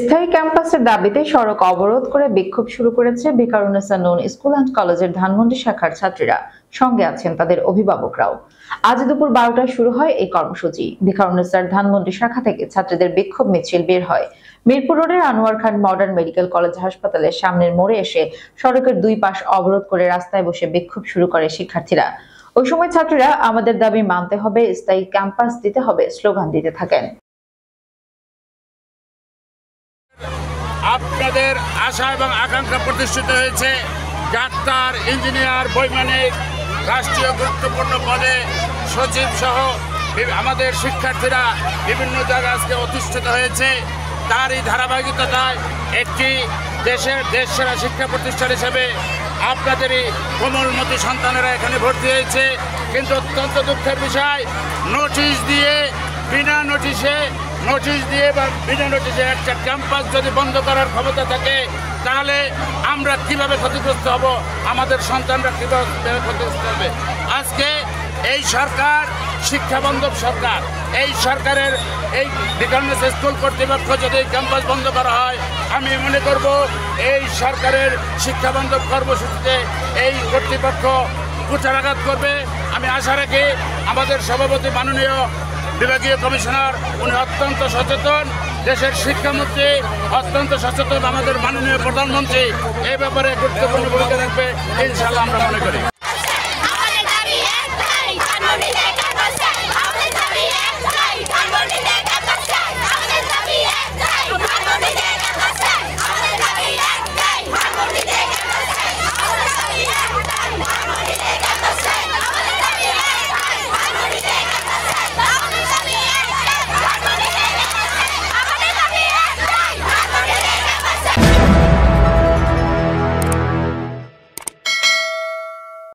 স্থায়ী ক্যাম্পাসের দাবিতে সড়ক অবরোধ করে বিক্ষোভ শুরু করেছে বেকারুন্নেসা নুন স্কুল অ্যান্ড কলেজের ধানমন্ডি শাখার ছাত্রীরা। সঙ্গে আছেন তাদের অভিভাবকরাও। আজ দুপুর বারোটায় শুরু হয় এই কর্মসূচি। বেকারুন্নেসার ধানমন্ডি শাখা থেকে ছাত্রীদের বিক্ষোভ মিছিল বের হয়। মিরপুর রোডের Anwar Khan modern medical college হাসপাতালের সামনের মোড়ে এসে সড়কের দুই পাশ অবরোধ করে রাস্তায় বসে বিক্ষোভ শুরু করে শিক্ষার্থীরা। ওই সময় ছাত্রীরা, আমাদের দাবি মানতে হবে, স্থায়ী ক্যাম্পাস দিতে হবে স্লোগান দিতে থাকেন। আপনাদের আশা এবং আকাঙ্ক্ষা প্রতিষ্ঠিত হয়েছে ডাক্তার, ইঞ্জিনিয়ার, বৈমানিক, রাষ্ট্রীয় গুরুত্বপূর্ণ পদে সচিব সহ আমাদের শিক্ষার্থীরা বিভিন্ন জায়গায় আজকে অধিষ্ঠিত হয়েছে। তারই ধারাবাহিকতায় একটি দেশের দেশ সেরা শিক্ষা প্রতিষ্ঠান হিসেবে আপনাদেরই কোমলমতি সন্তানেরা এখানে ভর্তি হয়েছে। কিন্তু অত্যন্ত দুঃখের বিষয়, নোটিশ দিয়ে বিনা নোটিশে নোটিশ দিয়ে বা বিনা নোটিশে একটা ক্যাম্পাস যদি বন্ধ করার ক্ষমতা থাকে, তাহলে আমরা কীভাবে ক্ষতিগ্রস্ত হব? আমাদের সন্তানরা কীভাবে ক্ষতিগ্রস্ত হবে? আজকে এই সরকার শিক্ষাবন্ধব সরকার, এই সরকারের এই বিকান্নস স্কুল কর্তৃপক্ষ যদি ক্যাম্পাস বন্ধ করা হয়, আমি মনে করব এই সরকারের শিক্ষাবন্ধব কর্মসূচিতে এই কর্তৃপক্ষ কুচারাঘাত করবে। আমি আশা রাখি আমাদের সভাপতি মাননীয় বিভাগীয় কমিশনার, উনি অত্যন্ত সচেতন। দেশের শিক্ষামন্ত্রী অত্যন্ত সচেতন আমাদের মাননীয় প্রধানমন্ত্রী। এই ব্যাপারে গুরুত্বপূর্ণ ভূমিকা রাখবে ইনশাল্লাহ আমরা মনে করি।